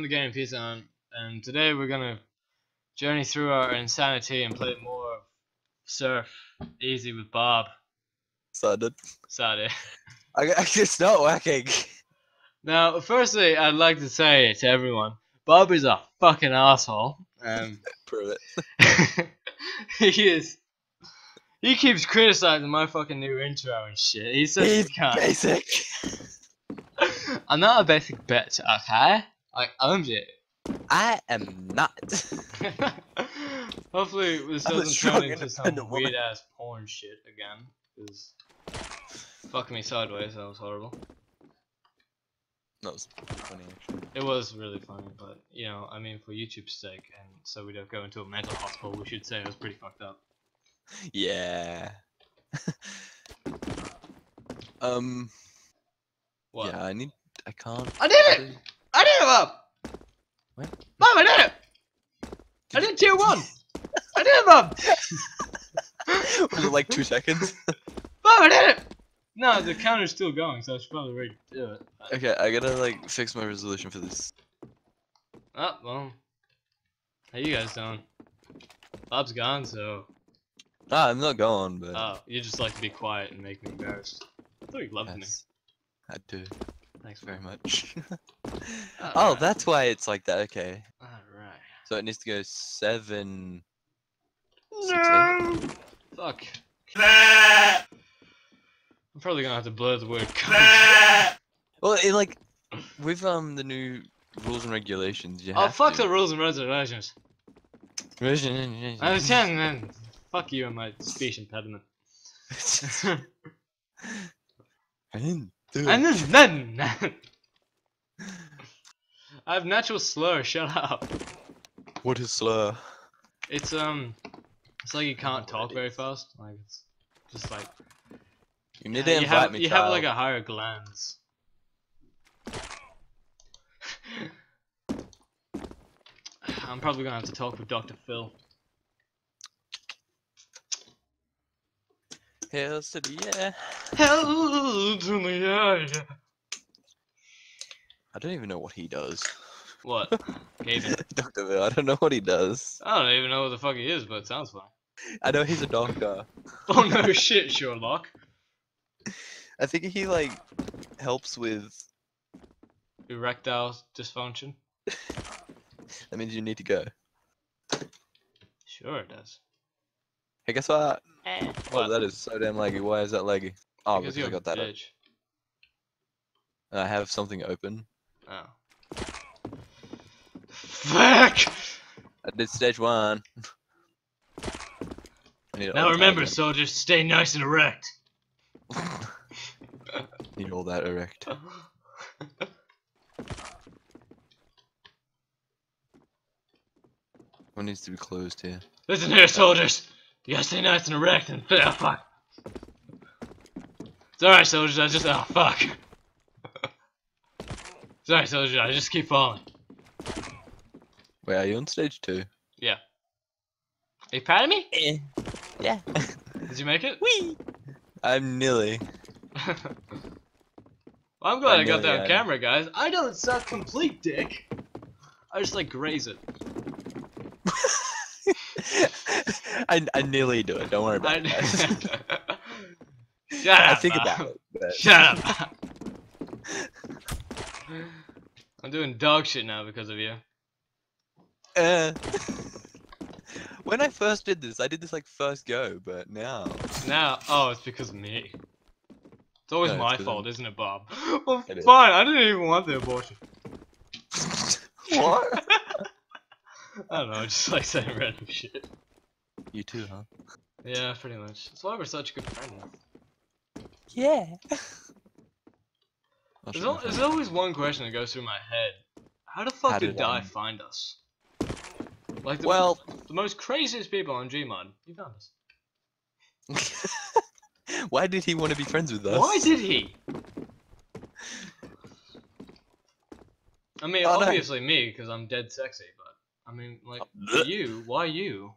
Hello everybody, I'm the Game Pizza on, and today we're gonna journey through our insanity and play more Surf Easy with Bob. Started. Sorry. I, I, it's not working. Now, firstly, I'd like to say to everyone, Bob is a fucking asshole. Um, Prove it. he is. He keeps criticizing my fucking new intro and shit. He's such He's a cunt. basic. I'm not a basic bitch, okay? I owned it. I am not. Hopefully this I'm doesn't turn into some woman. weird ass porn shit again. Cause fucking me sideways, that was horrible. That was funny actually. It was really funny, but you know, I mean for YouTube's sake and so we don't go into a mental hospital, we should say it was pretty fucked up. Yeah. um. What? Yeah, I need. I can't. I did it! I did it Bob! What? Bob, I did it! I did tier one! I did it Bob! Was it like two seconds? Bob, I did it! No, the counter's still going, so I should probably ready to do it. okay, I gotta like fix my resolution for this. Oh, well. How you guys doing? Bob's gone, so. Ah, I'm not going, but. Oh, you just like to be quiet and make me embarrassed. I thought you loved yes, I do. Me. Thanks Very much. oh, Alright. that's why it's like that. Okay. Alright. So it needs to go seven. Six, No! Fuck. I'm probably gonna have to blur the word. Well, it like with um the new rules and regulations, you Oh, have fuck to. the rules and regulations. I I was telling them. Fuck you and my speech impediment. I and it. then, then. I have natural slur, shut up. What is slur? It's um, it's like you can't talk very fast. Like it's just like You need to you invite have me. you have like a higher glands. I'm probably gonna have to talk with Dr. Phil. Here's to the yeah. Hell to the eye. I don't even know what he does. What? Gaben. Doctor Bill, I don't know what he does. I don't even know what the fuck he is, but it sounds fun. I know he's a doctor. Oh no shit, Sherlock. I think he like helps with. Erectile dysfunction. That means you need to go. Sure it does. Hey, guess what? What? Oh, that is so damn laggy. Why is that laggy? Oh, because because, I got that. Up. bitch. I have something open. Oh. Fuck! I did stage one. Now remember, soldiers, stay nice and erect. need all that erect. What needs to be closed here? Listen here, soldiers. You gotta stay nice and erect and oh fuck. It's alright, soldiers. I just oh fuck. Sorry, soldiers. I just keep falling. Wait, are you on stage two? Yeah. Are you proud of me? Eh. Yeah. Did you make it? Wee. I'm nearly. well, I'm glad I, I got nearly that on am. camera, guys. I don't suck complete dick. I just like graze it. I, I nearly do it. Don't worry about I, it. Shut I up. think about it. But... Shut up. I'm doing dog shit now because of you. Uh, when I first did this, I did this like first go, but now. Now, oh, it's because of me. It's always No, it's my 'cause fault, isn't it, Bob? Well, It is. fine. I didn't even want the abortion. what? I don't know. I just like saying random shit. You too, huh? Yeah, pretty much. That's why we're such good friends. Yeah. There's, al- there's always one question that goes through my head. How the fuck How did, did, Di um, find us? Like the, Well, the most craziest people on Gmod. He found us. why did he want to be friends with us? Why did he? I mean, Oh, no. obviously me, because I'm dead sexy, but I mean, like, you, why you?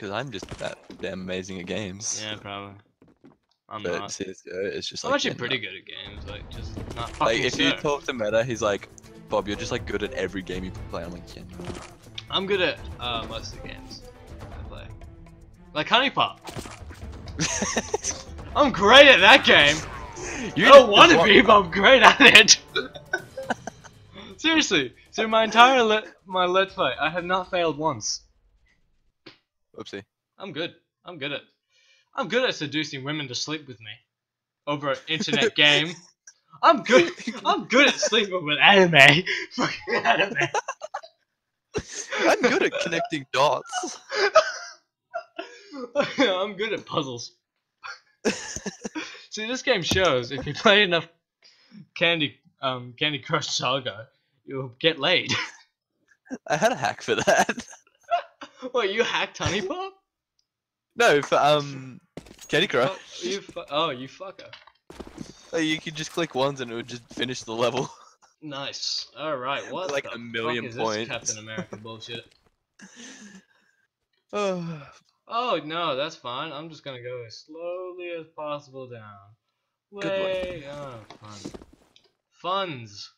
Because I'm just that damn amazing at games. Yeah, probably. I'm but not. CS:GO, it's just I'm like actually pretty up. good at games, like, just not fucking Like if you talk to Meta, he's like, Bob, you're just like good at every game you play. I'm like, yeah. I'm good at uh, most of the games I play. Like HuniePop. I'm great at that game. you I don't want to be, but I'm great at it. Seriously, through my entire let my let's play, I have not failed once. Oopsie. I'm good. I'm good at. I'm good at seducing women to sleep with me over an internet game. I'm good. I'm good at sleeping with anime. Fucking anime. I'm good at connecting dots. I'm good at puzzles. See, this game shows if you play enough Candy um Candy Crush Saga, you'll get laid. I had a hack for that. what you hacked Honey Pop? No, for um, Candy Crush. Oh, you oh you fucker. Oh, you could just click once and it would just finish the level. Nice. All right. What Like a million points. Captain America bullshit. oh, Oh no, that's fine. I'm just gonna go as slowly as possible down. Good. Way oh, fun. Funds.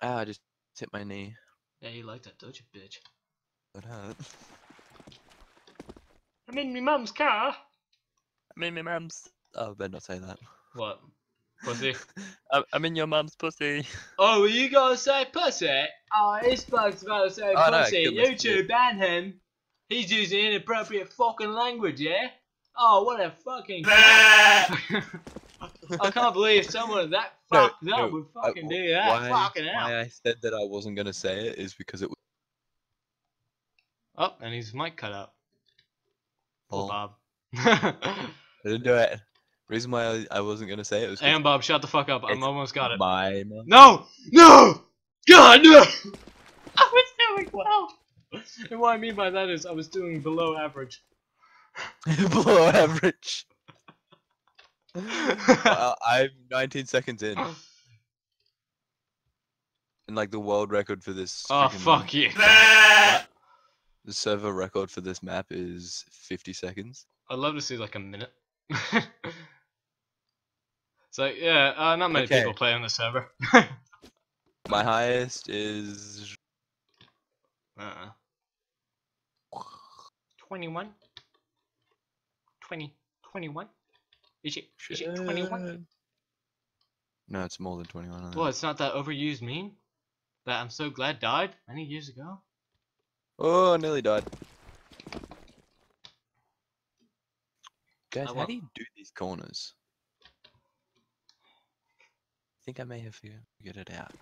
ah, I just hit my knee. Yeah, you like that, don't you, bitch? That hurt. I'm in my mum's car. I'm in my mum's. Oh, I better not say that. What? Pussy. I'm, I'm in your mum's pussy. oh, were you gonna say pussy? Oh, this bloke's about to say Oh, pussy. good you listen. two ban him. He's using inappropriate fucking language, yeah? Oh, what a fucking. I can't believe someone that fucked no, up would I- fucking do that. why, fucking hell. why I said that I wasn't gonna say it is because it was. Oh, and his mic cut out. Poor Lol. Bob. I didn't do it. Reason why I, I wasn't gonna say it was. and Bob, shut the fuck up. I'm almost got it. my mum. No! No! God, no! I was doing well. And what I mean by that is I was doing below average. below average. Well, I'm 19 seconds in, and like the world record for this. oh, freaking- fuck you. The server record for this map is 50 seconds. I'd love to see like a minute. so, yeah, uh, not many Okay. people play on the server. My highest is uh-uh. 21? 20. 21? Is it, is it 21? No, it's more than 21. Well, it's not that overused meme that I'm so glad died many years ago. Oh, I nearly died. Guys, I how do you do these corners? I think I may have figured figured it out.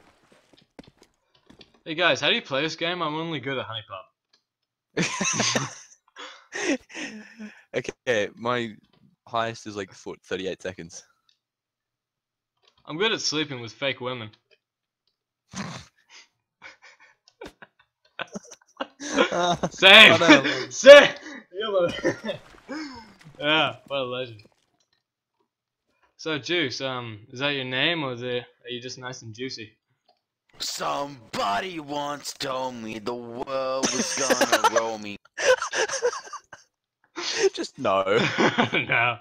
Hey guys, how do you play this game? I'm only good at HuniePop. okay, my highest is like foot 38 seconds. I'm good at sleeping with fake women. Same! No. Same! Yellow. yeah, what a legend. So, Juice, um, is that your name or is it, are you just nice and juicy? Somebody once told me the world was gonna roll me. Just no. no.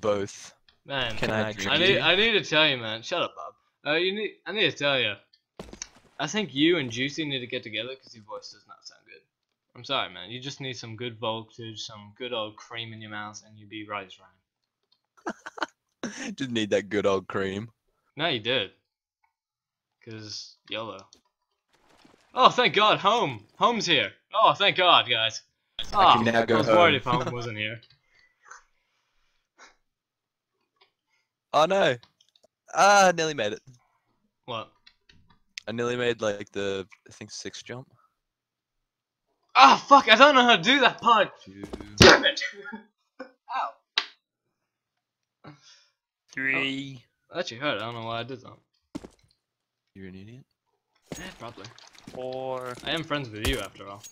Both. Man, Can I drink I need, you? I need to tell you, man. Shut up, Bob. Uh, you need, I need to tell you. I think you and Juicy need to get together because your voice does not sound good. I'm sorry, man. You just need some good voltage, some good old cream in your mouth, and you'll be right as rain. Just need that good old cream. No, you did. Cause YOLO. Oh, thank God, home. Home's here. Oh, thank God, guys. I can Oh, now go I was worried if home wasn't here. Oh no. Ah, nearly made it. What? I nearly made like the I think six jump. Ah, fuck! I don't know how to do that part. Two. Damn it! Three. That actually hurt. I don't know why I did that. You're an idiot. Yeah, probably. Four. I am friends with you after all.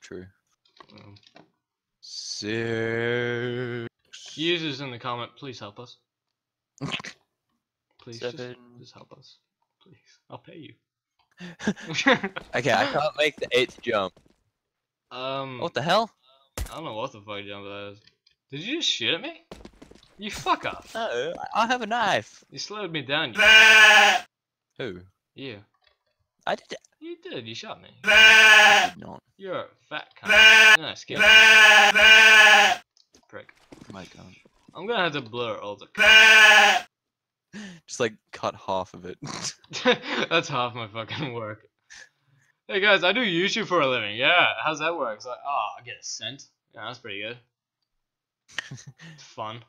True. Um, Six. users in the comment, please help us. Please, just, just help us. Please, I'll pay you. Okay, I can't make the eighth jump. um, What the hell? I don't know what the fuck jump that is. Did you just shoot at me? You fuck off. No, I have a knife. You slowed me down. You. Who? You. I did, You did. You shot me. I did not. You're a fat cunt. No, skip. Prick. Oh my god. I'm gonna have to blur all the. Just like cut half of it. That's half my fucking work. Hey guys, I do YouTube for a living. Yeah, how's that work? It's like, oh, I get a cent. Yeah, that's pretty good. It's fun.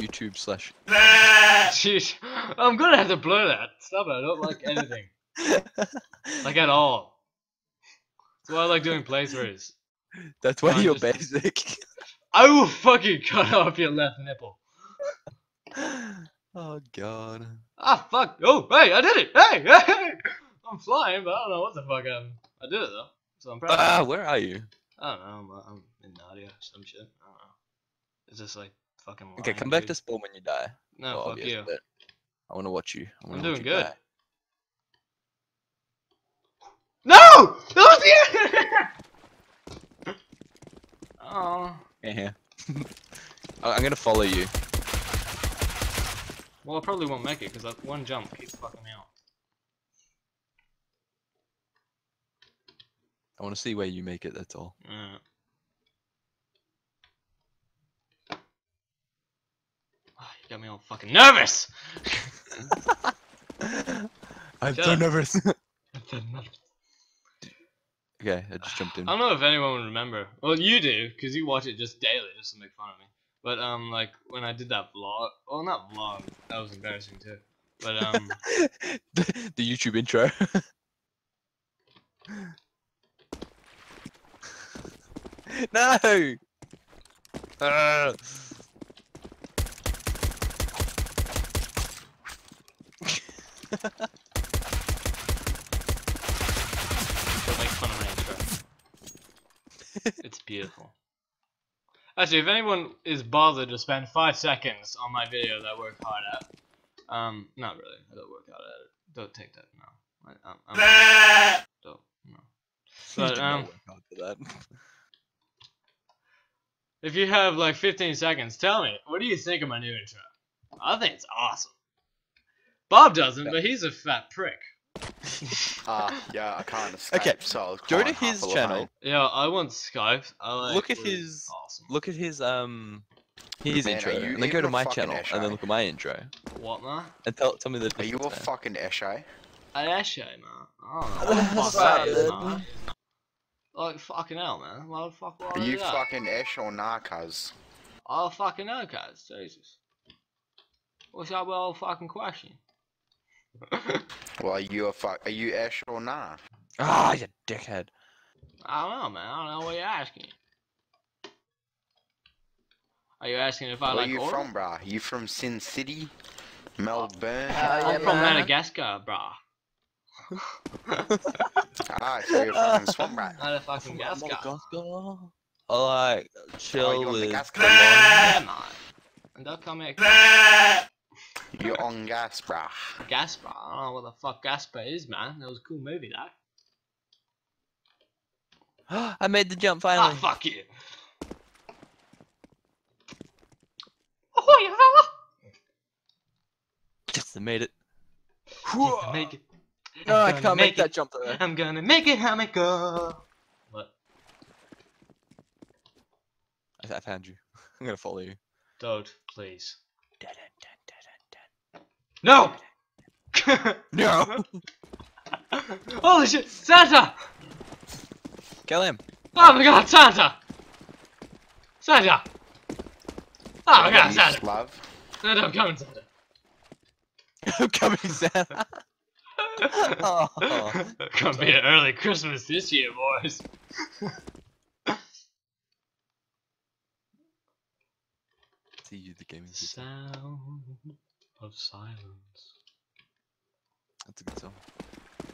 YouTube slash. Jeez, I'm gonna have to blur that. Stop it. I don't like anything. like at all. That's why I like doing playthroughs. That's why you're just- basic. I will fucking cut off your left nipple. oh god. Ah, fuck. Oh, hey, I did it. Hey, hey. I'm flying, but I don't know what the fuck happened. I did it though, so I'm proud. Ah, myself. where are you? I don't know. I'm, I'm in Nadia, or some shit. I don't know. It's just like fucking. Okay, lying, come back dude. to spawn when you die. No, Well, fuck obvious, you. I want to watch you. I I'm wanna doing good. die. No! That was the end! oh. Yeah. I'm gonna follow you. Well, I probably won't make it because that one jump keeps fucking me out. I want to see where you make it. That's all. Yeah. Ah, you got me all fucking nervous! I'm Shut so up. nervous. Okay, I just jumped in. I don't know if anyone would remember. Well, you do, because you watch it just daily just to make fun of me. But, um, like, when I did that vlog, well, not vlog, that was embarrassing too. But, um, the, the YouTube intro. no. Ah. Don't make fun of my intro. it's beautiful. Actually, if anyone is bothered to spend five seconds on my video that I work hard at, um, not really. I don't work hard at it. Don't take that. No. I, um, I'm, don't. No. But Did not um, work hard for that. if you have like 15 seconds, tell me what do you think of my new intro? I think it's awesome. Bob doesn't, but he's a fat prick. Ah, yeah, I can't escape. Okay, So I was Go to his channel. Yeah, I want Skype. I like. Look at his- Awesome. Look at his um his Man, intro, and then go to my fucking channel, and then look at my intro, What man? and tell tell me the Are you a fucking Eshay? I actually, man. I don't know. What the fuck that is, man. Like fucking hell, man. What the fuck? Are What you that? fucking Esh or Narcos? Oh fucking hell, guys. Jesus. What's that well fucking question? Well, are you a fuck? Are you Ash or Nah? Ah, you dickhead. I don't know, man. I don't know what you're asking. Are you asking if I Where like you oral? from, brah? You from Sin City, Melbourne? I'm from Madagascar, brah. ah, so you're fucking swamp rat. Motherfucking Gascar. Madagascar. I like chill Oh, with Madagascar? the lawn. And don't come me a You're on gas, brah. Gaspar. I don't know what the fuck Gaspar is, man. That was a cool movie, though. I made the jump finally. Ah, finally. fuck you. Oh, you fella! Yes, I made it. You can make it. No, I'm I gonna can't make it. that jump though. I'm gonna make it, Hamika. What? I, I found you. I'm gonna follow you. Don't, please. Dun, dun, No! dun, dun. No. Holy shit! Santa! Kill him. Oh my god, Santa! Santa! Oh my god, Santa! love. Santa, I'm coming, Santa. I'm coming, Santa. Oh. Gonna be an early Christmas this year, boys. See you, the gaming. people. Sound of silence. That's a good song.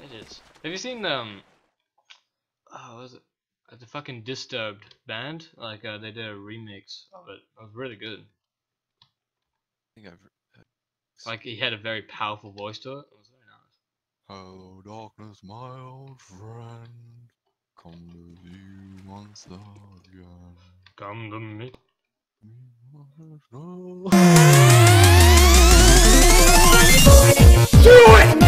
It is. Have you seen um? Oh, was it? Uh, the fucking Disturbed band? Like uh, they did a remix of it. It was really good. I think I've. uh, Like he had a very powerful voice to it. It was very nice. Hello, darkness, my old friend. Come to view once again. Come to me. Just do it!